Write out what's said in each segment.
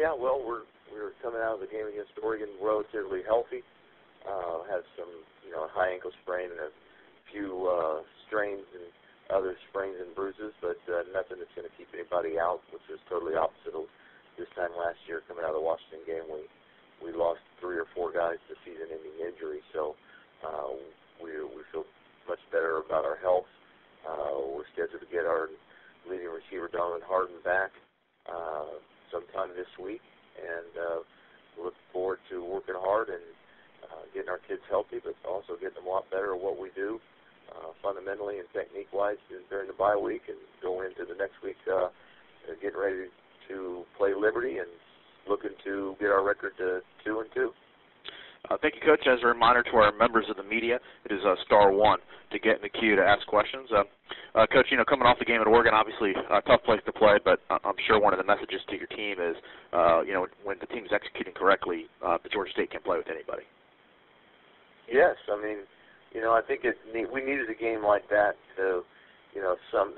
yeah, well, we're we're coming out of the game against Oregon relatively healthy. Uh, had some, you know, a high ankle sprain and a few uh, strains and other sprains and bruises, but uh, nothing that's going to keep anybody out, which was totally opposite of this time last year. Coming out of the Washington game, we we lost three or four guys to season-ending injury, so uh, we we feel much better about our health. Uh, we're scheduled to get our leading receiver Donovan Harden back uh, sometime this week, and uh, look forward to working hard and uh, getting our kids healthy, but also getting them a lot better at what we do uh, fundamentally and technique-wise during the bye week, and go into the next week uh, getting ready to play Liberty and looking to get our record to two and two. Uh, thank you, Coach. As a reminder to our members of the media, it is uh, star one to get in the queue to ask questions. Uh, uh, Coach, you know, coming off the game at Oregon, obviously a tough place to play, but I'm sure one of the messages to your team is, uh, you know, when the team's executing correctly, uh, the Georgia State can play with anybody. Yes, I mean, you know, I think it we needed a game like that to, you know, some.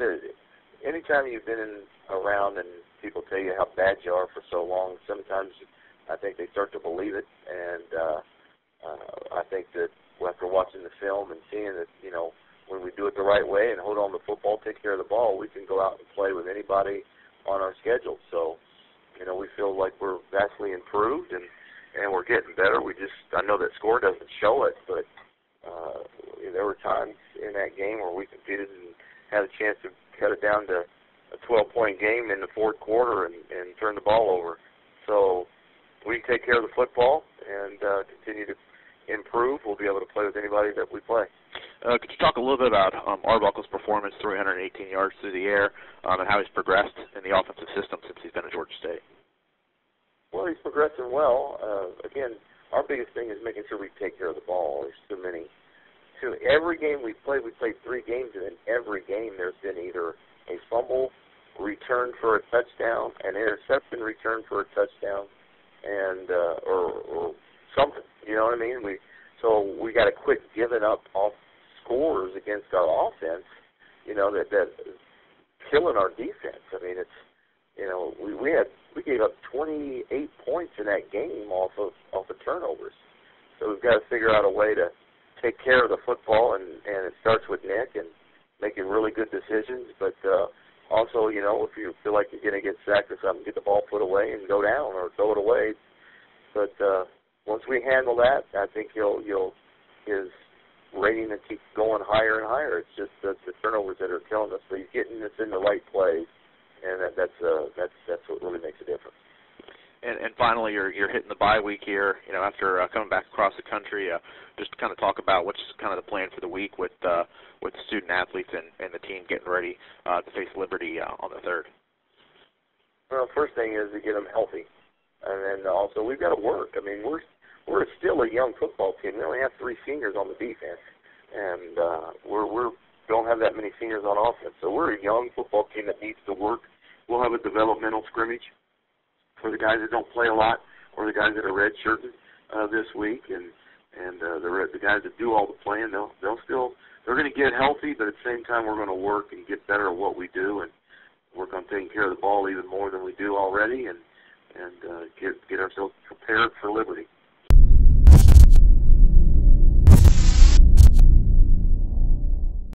Anytime you've been in, around and people tell you how bad you are for so long, sometimes I think they start to believe it, and uh, uh, I think that after watching the film and seeing that, you know, when we do it the right way and hold on to the football, take care of the ball, we can go out and play with anybody on our schedule. So, you know, we feel like we're vastly improved and and we're getting better. We just I know that score doesn't show it, but uh, there were times in that game where we competed and had a chance to cut it down to a 12 point game in the fourth quarter and, and turn the ball over. We take care of the football and uh, continue to improve. We'll be able to play with anybody that we play. Uh, could you talk a little bit about um, Arbuckle's performance, 318 yards through the air, um, and how he's progressed in the offensive system since he's been at Georgia State? Well, he's progressing well. Uh, again, our biggest thing is making sure we take care of the ball. There's too many. Too every game we play, we played three games, and in every game there's been either a fumble, return for a touchdown, an interception return for a touchdown, and uh, or, or something. You know what I mean? We so we got to quit giving up off scores against our offense. You know that that killing our defense. I mean, it's you know we we had we gave up 28 points in that game off of off of turnovers. So we've got to figure out a way to take care of the football, and and it starts with Nick and making really good decisions. But uh, also, you know, if you feel like you're going to get sacked or something, get the ball put away and go down or throw it away. But uh, once we handle that, I think you'll you'll his rating to keep going higher and higher. It's just the, the turnovers that are killing us. So he's getting us in the right place, and that, that's uh, that's that's what really makes a difference. And, and finally, you're you're hitting the bye week here. You know, after uh, coming back across the country, uh, just to kind of talk about what's kind of the plan for the week with uh, with student athletes and, and the team getting ready uh, to face Liberty uh, on the third. Well, first thing is to get them healthy, and then also we've got to work. I mean, we're we're still a young football team. We only have three seniors on the defense, and uh, we're we're don't have that many seniors on offense. So we're a young football team that needs to work. We'll have a developmental scrimmage for the guys that don't play a lot or the guys that are redshirted uh, this week, and and uh, the the guys that do all the playing, they'll they'll still they're going to get healthy, but at the same time, we're going to work and get better at what we do and work on taking care of the ball even more than we do already, and and uh, get get ourselves prepared for Liberty.